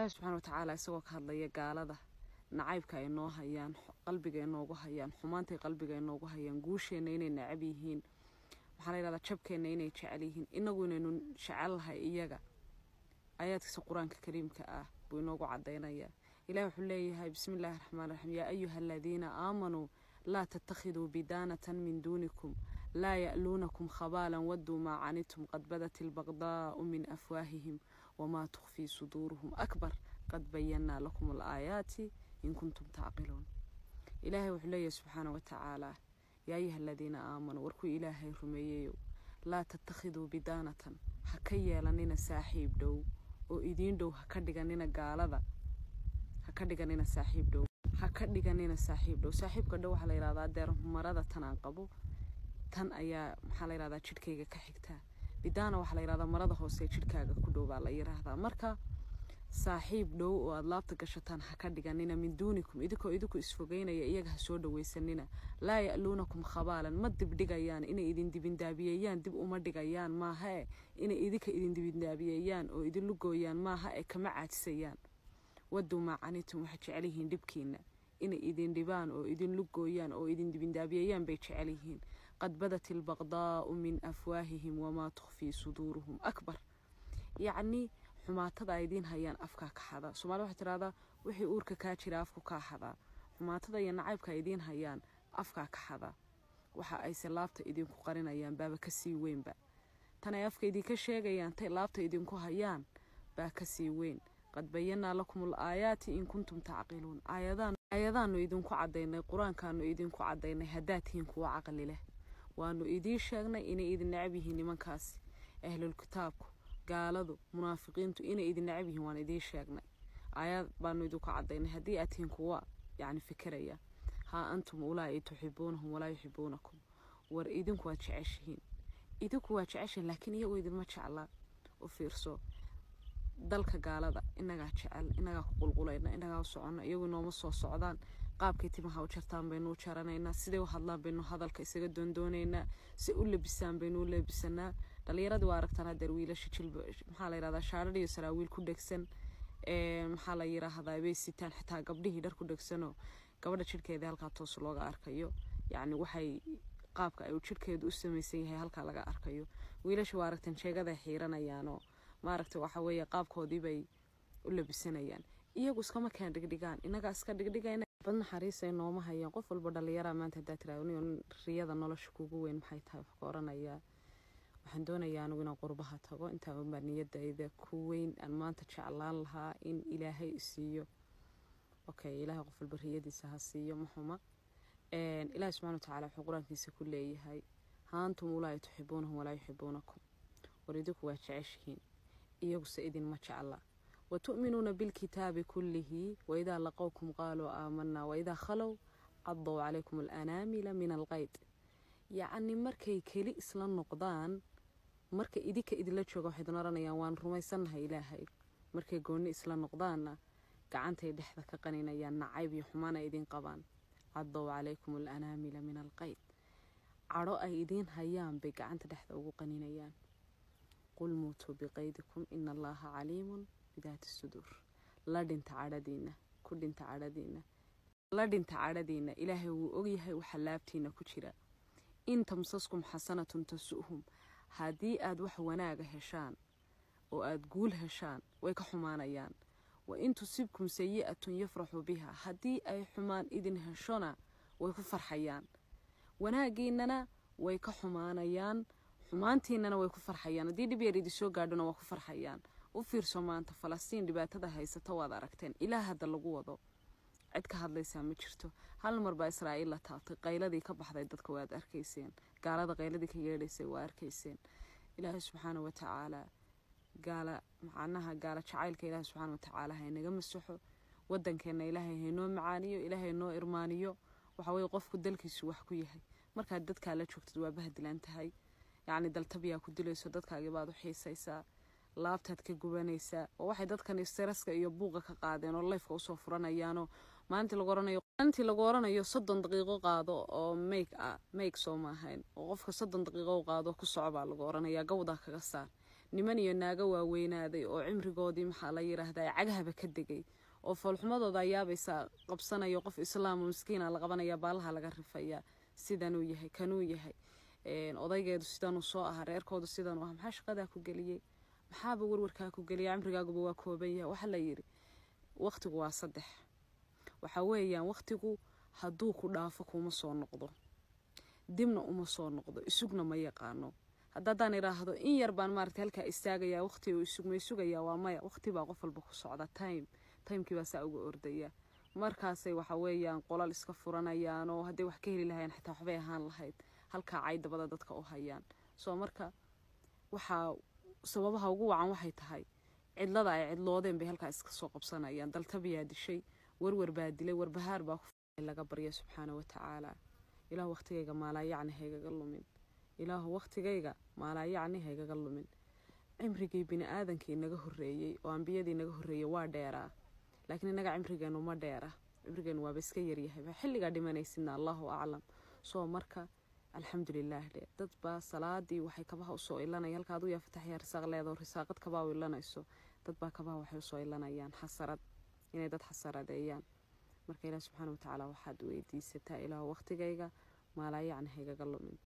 ilaahi subxaana watacaala isagoo ka hadlaya gaalada. Nacaybka ay noo hayaan qalbiga ay noogu hayaan xumaantay qalbiga ay noogu hayaan guusheenna inay nacab yihiin. Waxaa la yidhahdaa jabkeenna inay jecel yihiin. Inagu inaynu jecellahay iyaga. Aayaadkiisa qur'aanka kariimka ah buu inoogu cadaynayaa ilahi wuxuu leeyahay bismi illaahi raxmaan raxiim yaa ayuha aladiina aamanuu laa tattakhiduu bidaanatan min duunikum laa ya'luunakum khabaalan wadduu maa canitum qad badat ilbaqdaa'u min afwaahihim wamaa tukhfii suduuruhum akbar qad bayannaa lakum alaayaati in kuntum tacqiluun ilaahay wuxuu leeyahay subxaana wa tacaala yaa ayuha aladiina aamanuu warkuu ilaahay rumeeyeyow laa tattakhiduu bidaanatan ha ka yeelanina saaxiib dhow oo idiin dhow ha ka dhiganina gaalada ha ka dhiganina saaxiib dhow ha ka dhiganina saaxiib dhow saaxiibka dhow waxaa la yidhahdaa deer marada tan aan qabo tan ayaa maxaa la yidhahdaa jidhkayga ka xigtaa bidaana waxaa la yidhahdaa marada hoose jidhkaaga ku dhow baa la yidhaahdaa marka saaxiib dhow oo aada laabta gashataan ha ka dhiganina min duunikum idinkoo idinku isfogeynaya iyaga ha soo dhawaysanina laa ya'luunakum khabaalan ma dibdhigayaan inay idin dibindaabiyeeyaan dib uma dhigayaan maaha e inay idinka idin dibindaabiyeeyaan oo idin lugooyaan maaha e kama caajisayaan wadduu maacanitum waxay jecel yihiin dhibkiina inay idin dhibaan oo idin lugooyaan oo idin dibindaabiyeeyaan bay jecel yihiin qad badat ilbaqdaa'u min afwaahihim wamaa tukhfii suduuruhum akbar yacnii xumaatada ay idiin hayaan afkaa ka xada soomaalida waxay tidhahdaa wixii uurka kaa jira afku kaa xadaa xumaatada iyo nacaybka ay idiin hayaan afkaa ka xada waxa ayse laabta idinku qarinayaan baaba ka sii weynba tan afka idinka sheegayaan tay laabta idinku hayaan baa ka sii weyn qad bayannaa lakum al aayaati in kuntum tacqiluun aayadaanu idinku cadaynay qur'aankaanu idinku cadaynay haddaad tihiin kuwa caqli leh waanu idiin sheegnay inay idin necab yihiin nimankaasi. Ahlul kitaabku gaaladu munaafiqiintu inay idin necab yihiin waan idiin sheegnay. Aayaad baanu idinku cadaynay haddii aad tihiin kuwa yacni fikiraya haa antum ulaa'i tuxibuunahum walaa yuxibuunakum. War idinku waad jeceshihiin. Idinku waad jeceshihiin laakiin iyagoo idinma jeclaa. U fiirso dalka gaalada inagaa jecel inagaa ku qulqulayna inagaa u soconna iyagu inooma soo socdaan qaabkay timaha u jartaan baynu u jaranaynaa siday u hadlaan baynu hadalka isaga doondoonaynaa si u labisaan baynu u labisanaa dhalinyaradii waa aragtaan hadeer wiilasha jilba maxaa la yirahdaa shaadhar iyo saraawiil ku dhegsan maxaa la yiraahdaa bay sitaan xitaa gabdhihii dhar ku dhegsanoo. Gabadha jidhkeeda halkaa toos looga arkayo. Yacni waxay qaabka ay jidhkeedu u samaysan yahay halkaa laga arkayo. Wiilasha waa aragtaan jeegaday xiiranayaanoo. Maaragtay waxa weeye qaabkoodii bay u labisanayaan iyagu iskama keen dhigdhigaan inagaa iska dhigdhigayna bad naxariisay nooma hayaan qof walba dhallinyaraa maanta haddaa tiraahdo riyada nolosha kugu weyn maxay tahay? Wax ka oranayaa waxaan doonayaa anigu inaan qurbaha tago. Intaa unbaa niyadayda ku weyn aan maanta jeclaan lahaa in ilaahay isiiyo okay ilaahay qof walba riyadiisa ha siiyo maxuma ilaahay subxana watacaala wuxuu qur'aankiisa ku leeyahay haantum ulaahi tuxibuunahum walaa yuxibuunakum. War idinku waa jeceshihiin iyaguse idinma jecla وتؤمنون بالكتاب كله وإذا لقوكم قالوا آمنا وإذا خلوا عضوا عليكم الأنامل من الغيد يعني مركي كلي إسلام نقضان مركي إديك إدلا تشوغو حيدنا رانا يوان رميسان ها إلهي مركي قوني إسلام نقضان قعانتي دحظة كقنينة يا نعيب يحمانا إدين قبان. عضوا عليكم الأنامل من القيد عراء إدين هيام بقعانتي دحظة وقنينة يان قل موتوا بقيدكم إن الله عليم bidaati suduur la dhinta cadhadiina ku dhinta cadhadiina la dhinta cadhadiina ilaahay wuu ogyahay waxa laabtiina ku jira in tamsaskum xasanatun tasu'hum haddii aad wax wanaaga heshaan oo aad guul heshaan way ka xumaanayaan wa in tusibkum sayi'atun yafraxuu biha haddii ay xumaan idin heshona way ku farxayaan wanaagiinana way ka xumaanayaan xumaantiinana way ku farxayaan haddii dhib yar idin soo gaadhona waa ku farxayaan u fiirso maanta falastiin dhibaatada haysata waad aragteen. Ilaa hadda lagu wado. Cid ka hadlaysaa ma jirto. Hal mar baa israa'iil la taabtay. Qayladii ka baxday dadka waad arkayseen. Gaalada qayladii ka yeedhaysay waa arkayseen. Ilaahay subxaana wa tacaala gaala macnaha gaala jacaylka ilaahay subxaana wa tacaala ha inaga masaxo. Wadankeena ilaahay haynoo macaaniyo ilaahay noo irmaaniyo. Waxa weye qofku dalkiisu wax ku yahay. Markaad dadkaa la joogtid waa bahdilan tahay. Yacni daltabiyaa ku dilayso dadkaagii baad u xiisaysaa laabtaad ka gubanaysaa oo waxay dadkan stresska iyo buuqa ka qaadeen oo lifeka u soo furanayaanoo maalintii lagu oranayo soddon daqiiqo qaado oo make ah make soo maahayn oo qofka soddon daqiiqo qaado ku soco baa lagu oranayaa gawdaa kaga saar niman iyo naago waaweynaaday oo cimrigoodii maxaa la yiraahdaa cagahaba ka degay oo foolxumadooda ayaabaysaa qabsanayo qof islaam oo miskiina la qabanaya baalaha laga rifayaa sidanuu yahay kanuu yahay. Odaygeedu sidanuu soo ahaa reerkoodu sidanuu ah maxaa shaqadaa ku geliyey maxaaba warwarkaa ku geliya cimrigaaguba waa kooban yahay. Waxaa la yidhi waqtigu waa saddex. Waxa weeyaan waqtigu hadduu ku dhaafo kuma soo noqdo. Dibna uma soo noqdo isugna ma yaqaano. Haddaadaan idhaahdo in yar baan maarata halkaa istaagayaa waqti uu isugmay sugayaa waa maya. Waqti baa qof walba ku socda time timekii baa saa uga ordaya markaasay waxa weeyaan qolal iska furanayaan oo hadday wax ka heli lahayn xitaa waxbay ahaan lahayd. Halkaa caydabada dadka u hayaan. Soo marka waxaa sababaha ugu wacan waxay tahay cidlada ay cidloodeen bay halkaa iska soo qabsanayaan. Daltabiyaa dishay warwar baa dilay warbahaar baa laga barya subxaana wa tacaala. Ilaahu waqtigayga maalaayacni haygaga lumin. Ilaahu waqtigayga maalaayacni haygaga lumin. Cimrigii bini aadankii naga horreeyey oo ambiyadii naga horreeyey waa dheeraa. Laakiin innaga cimrigeenu ma dheera cimrigeenu waaba iska yaryahayba xilligaa dhimanaysidna allahu aclam. Soo marka alxamdulilaah dhe dad baa salaadii waxay kabaha u soo ilanaya halka aduu yaa fataxyaa risaaq leedoo risaaqad kabaa u ilanayso dad baa kabaha waxay u soo ilanayaan xasarad inay dad xasaradeeyaan marka ilaah subxaana watacaala waxaad weydiisataa ilaah waqtigayga maalaayacni haygaga lumin